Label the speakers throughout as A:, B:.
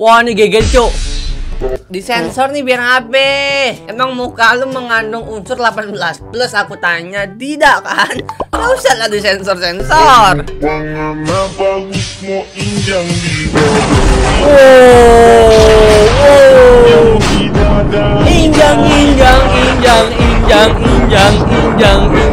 A: Wah ini geger cuk. Disensor nih biar HP. Emang muka lu mengandung unsur 18 plus aku tanya. Tidak kan? Gak usah lah disensor-sensor.
B: Mau injang di di
A: Injang, injang, injang, injang, injang, injang,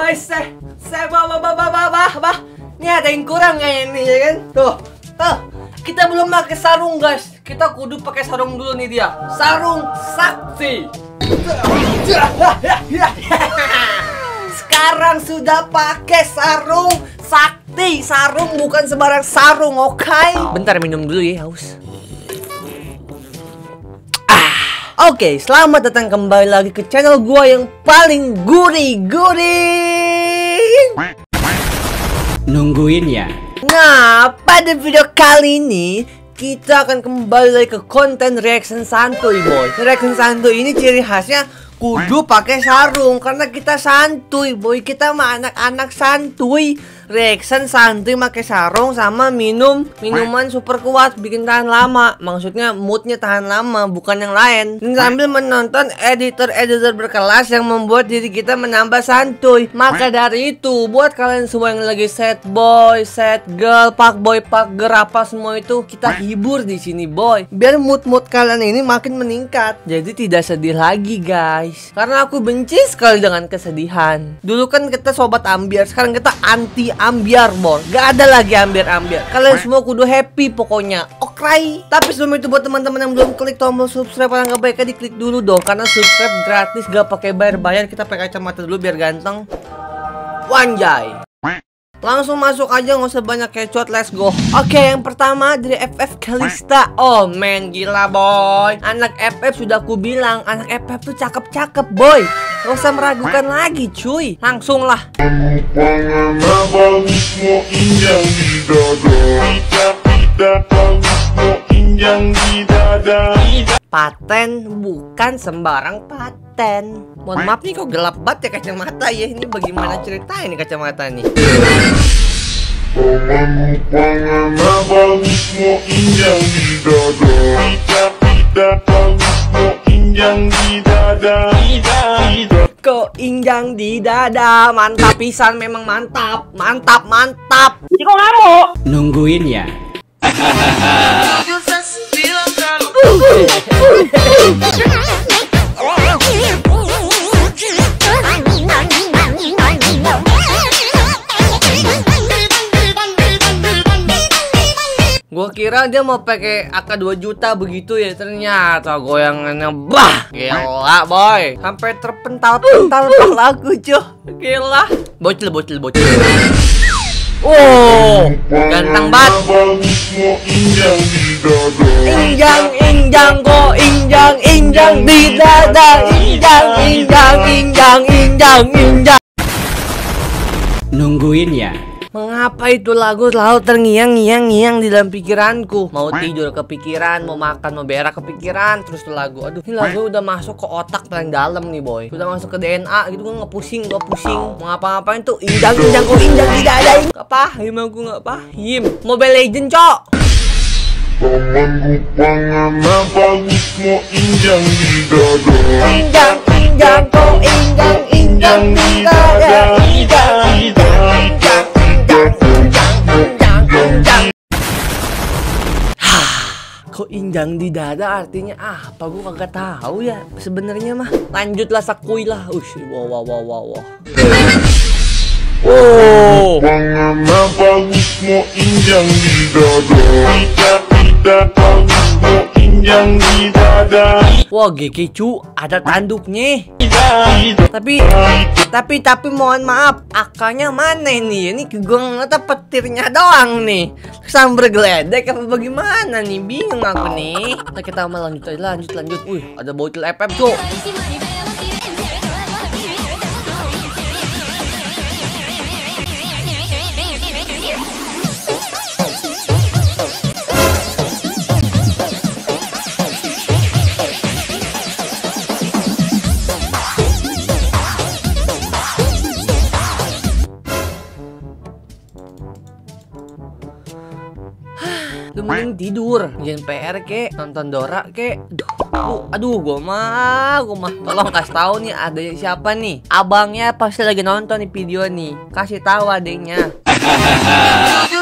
A: woi, se, se, bah, bah, bah, bah, bah, bah. Ini ada yang kurang kayaknya nih, ya kan? Tuh, tuh. Kita belum pakai sarung, guys. Kita kudu pakai sarung dulu nih dia. Sarung sakti. Sekarang sudah pakai sarung sakti. Sarung bukan sembarang sarung, oke? Bentar minum dulu ya, haus. Oke, selamat datang kembali lagi ke channel gua yang paling gurih-gurih.
C: Nungguin ya.
A: Nah, pada video kali ini kita akan kembali lagi ke konten reaction santuy, boy. Reaction santuy ini ciri khasnya kudu pakai sarung karena kita santuy, boy. Kita mah anak-anak santuy. Reaction santuy pakai sarung sama minum minuman super kuat bikin tahan lama. Maksudnya moodnya tahan lama, bukan yang lain. Dan sambil menonton editor-editor berkelas yang membuat diri kita menambah santuy. Maka dari itu, buat kalian semua yang lagi sad boy, sad girl, pak boy, pak girl apa semua itu kita hibur di sini, boy. Biar mood-mood kalian ini makin meningkat. Jadi tidak sedih lagi, guys. Karena aku benci sekali dengan kesedihan. Dulu kan kita sobat ambiar, sekarang kita anti ambiar, boy. Gak ada lagi ambiar-ambiar. Kalian semua kudu happy pokoknya. Oke. Tapi sebelum itu buat teman-teman yang belum klik tombol subscribe nggak baiknya diklik dulu dong karena subscribe gratis gak pakai bayar-bayar kita pakai kacamata dulu biar ganteng. Wanjay. Langsung masuk aja nggak usah banyak kecot let's go. Oke yang pertama dari FF Kalista. Oh man gila boy. Anak FF sudah ku bilang Anak FF tuh cakep-cakep boy. Gak usah meragukan lagi cuy. Langsung lah.
B: Dada
A: Paten bukan sembarang paten. Mohon maaf nih kok gelap banget ya kacamata ya. Ini bagaimana ceritanya nih kacamata nih?
B: Wangannya bagus mau injang di dada Tidak, tidak bagus mau injang di dada
A: Kok injang di dada? Mantap pisan memang mantap. Mantap mantap.
C: Nungguin ya.
A: Gua kira dia mau pakai AK 2 juta begitu ya Ternyata goyangannya. Bah Gila boy. Sampai terpental-pental lagu cuy. Gila. Bocil bocil bocil Oh Ganteng banget
B: injang
A: Injang kok injang injang di dada Injang injang injang injang injang.
C: Nungguin ya.
A: Mengapa itu lagu selalu terngiang-ngiang-ngiang di dalam pikiranku Mau tidur kepikiran, mau makan, mau berak kepikiran Terus tuh lagu, aduh ini lagu udah masuk ke otak paling dalam nih boy Udah masuk ke DNA gitu, gue ngepusing, gue pusing Mau ngapa-ngapain tuh, injang-injang kok injang tidak ada Gak paham aku gak paham Mobile Legend cok
B: bagus mau injang di dada
A: Injang, injang kok injang, injang tidak ada Kok injang di dada artinya apa? Gue kagak tahu ya sebenarnya mah. Lanjutlah sakui lah. Ush, wow wow wow wow. wow. Oh,
B: Wangannya bagus mau injang di dada Tidak, tidak bagus mau injang di dada
A: wah GG cu, ada tanduknya. Tapi, tapi, tapi mohon maaf, akanya mana nih? Ini gue ngeliat petirnya doang nih. Sambar geledek apa bagaimana nih? Bingung aku nih. Nah, kita mau lanjut aja, lanjut, lanjut. Wih, ada bocil FF cu. Lu mending tidur, jangan PR kek, nonton Dora kek. Aduh, aduh, gua mah, gua mah. Tolong kasih tahu nih ada siapa nih? Abangnya pasti lagi nonton nih video nih. Kasih tahu adiknya.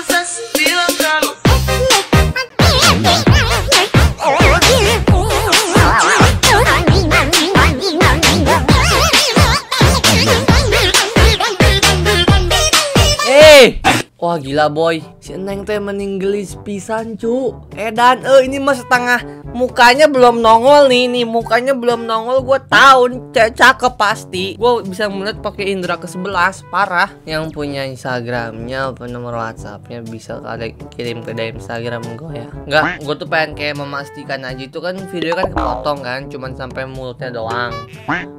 A: Wah gila boy, si Neng teh meninggelis pisan cu. Edan, eh ini mah setengah Mukanya belum nongol nih, nih. Mukanya belum nongol Gue tahu. Nih, c- cakep pasti. Gue bisa melihat pakai indra ke 11 Parah. Yang punya Instagramnya, apa nomor Whatsappnya Bisa kalian kirim ke DM Instagram gue ya. Enggak, gue tuh pengen kayak memastikan aja. Itu kan video kan kepotong kan Cuman sampai mulutnya doang.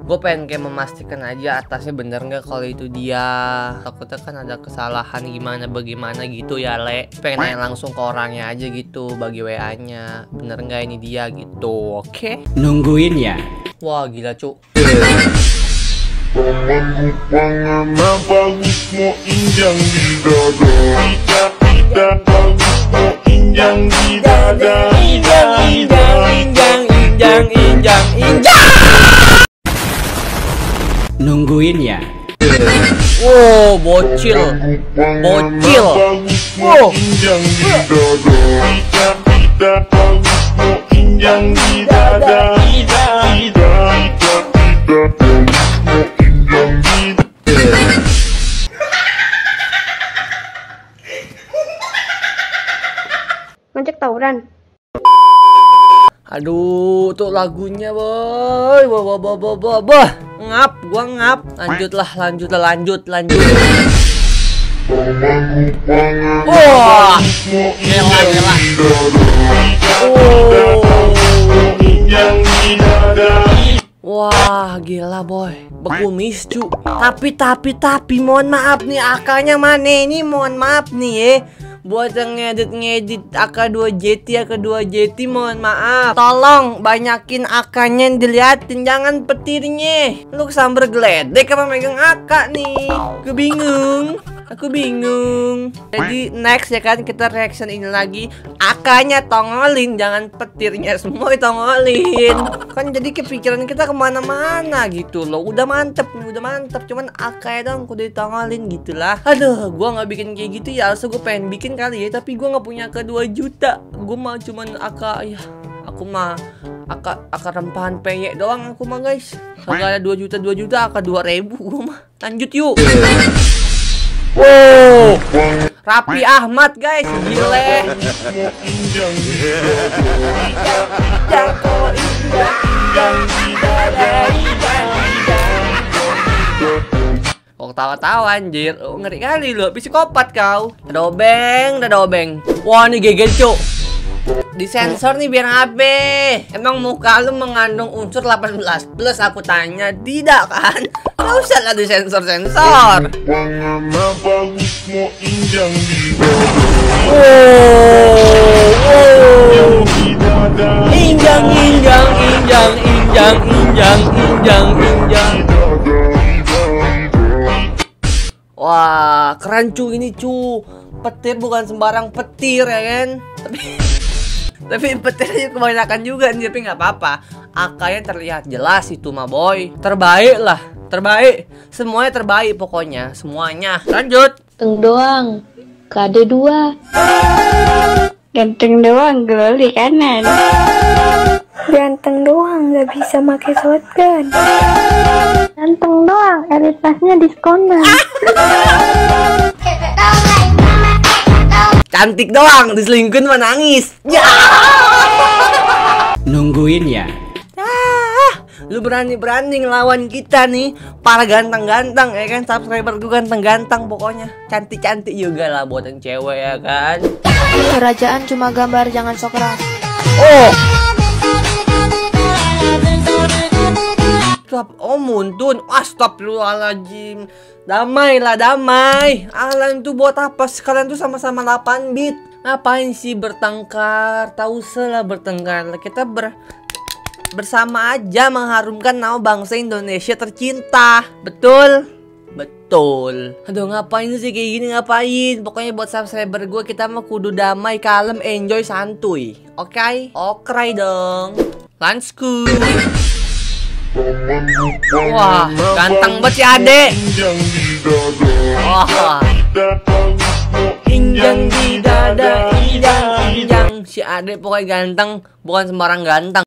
A: Gue pengen kayak memastikan aja atasnya bener nggak kalau itu dia. Takutnya kan ada kesalahan gimana bagaimana gitu ya le? Pengen nanya langsung ke orangnya aja gitu bagi wa nya bener nggak ini dia gitu? Oke.
C: Nungguin ya.
A: wah gila cu
B: Temanku pengen bagus mau injang di dada Tidak, tidak bagus mau injang di dada
A: injang injang injang injang injang injang
C: Nungguin ya.
A: Wow bocil Bocil. Wow.
D: ngajak tawuran
A: Aduh, tuh lagunya boy, wah wah wah wah, wah. Ngap, gua ngap. Lanjutlah, lanjutlah, lanjut, lanjut. Wah, gila, wah, gila boy, bekumis cu. Tapi, tapi, tapi, mohon maaf nih, akanya mana ini, mohon maaf nih ya. Buat yang ngedit-ngedit AK2JT, AK2JT mohon maaf. Tolong banyakin akanya yang diliatin Jangan petirnya. Lu kesamber geledek apa megang AK nih? Aku bingung Aku bingung. Jadi next ya kan kita reaction ini lagi. Akanya tongolin Jangan petirnya semua ditongolin. Kan jadi kepikiran kita ke mana-mana gitu loh. Udah mantep udah mantep. Cuman akanya dong kudu ditongolin gitu lah. Aduh gua nggak bikin kayak gitu ya. Harusnya gue pengen bikin kali ya. Tapi gua nggak punya ke 2 juta. Gue mah cuman AK ya. Aku mah akar akar rempahan peyek doang aku mah guys. Kagak ada 2 juta 2 juta akar 2 ribu. Gua mah. Lanjut yuk Wow. Rapi Ahmad guys. Gile.
B: Di
A: Kok tawa-tawa anjir? Oh, Ngeri kali lu. Psikopat kau. Ada obeng Ada obeng Wah ini geger cuk. Disensor nih biar HP Emang muka lu mengandung unsur 18 plus aku tanya. Tidak kan Gak usah lah disensor-sensor Wow, wow. Injang, injang, injang, injang, injang, injang, injang Wah, keren cu ini cu. Petir bukan sembarang petir ya kan? Tapi tapi petirnya kebanyakan juga nih, tapi nggak apa-apa. Akanya terlihat jelas itu mah boy. Terbaik lah, terbaik. Semuanya terbaik pokoknya, semuanya. Lanjut.
D: Teng doang KD dua Ganteng doang geli kanan Ganteng doang nggak bisa pakai shotgun Ganteng doang elitasnya diskonan
A: Cantik doang, diselingkuhin mah nangis. Ya.
C: Nungguin ya.
A: Lu berani-berani ngelawan kita nih. Para ganteng-ganteng ya kan? Subscriber gue ganteng-ganteng pokoknya. Cantik-cantik juga lah buat yang cewek ya kan?
E: Kerajaan cuma gambar jangan sok keras.
A: Oh! Stop, oh muntun. Astagfirullahaladzim. Damai lah damai. Alan tuh buat apa? Sekalian tuh sama-sama 8 bit. Ngapain sih bertengkar? Tahu lah bertengkar. Kita ber bersama aja mengharumkan nama bangsa Indonesia tercinta. Betul? Betul. Aduh ngapain sih kayak gini ngapain? Pokoknya buat subscriber gue kita mah kudu damai, kalem, enjoy, santuy. Oke? Oke dong. Let's go. Wah, ganteng banget si Ade.
B: Di dada
A: Wah, injang di dada, injang, injang. Si Ade pokoknya ganteng, bukan sembarang ganteng.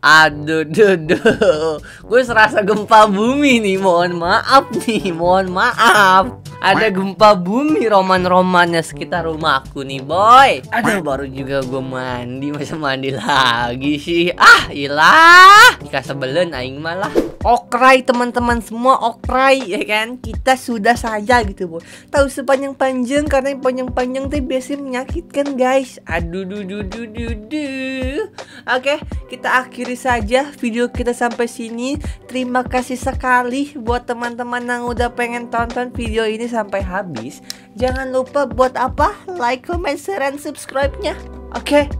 A: Aduh, duh, duh. Gue serasa gempa bumi nih. Mohon maaf nih, mohon maaf. Ada gempa bumi roman-romannya sekitar rumahku nih, boy. Aduh, baru juga gue mandi, masa mandi lagi sih. Ah, ilah. Jika sebelen aing malah. Okrai teman-teman semua, okrai ya kan? Kita sudah saja gitu, boy. Tahu sepanjang panjang karena yang panjang-panjang tuh biasanya menyakitkan, guys. Aduh, duh, duh, duh, duh, duh. Oke, kita akhiri saja video kita sampai sini. Terima kasih sekali buat teman-teman yang udah pengen tonton video ini sampai habis. Jangan lupa buat apa? Like, comment, share, and subscribe-nya. Oke.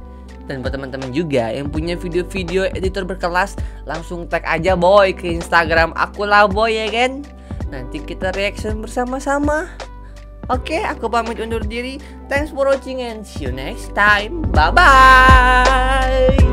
A: Dan buat teman-teman juga yang punya video-video editor berkelas, langsung tag aja boy ke Instagram aku lah boy ya kan. Nanti kita reaction bersama-sama. Oke, aku pamit undur diri. Thanks for watching and see you next time. Bye bye.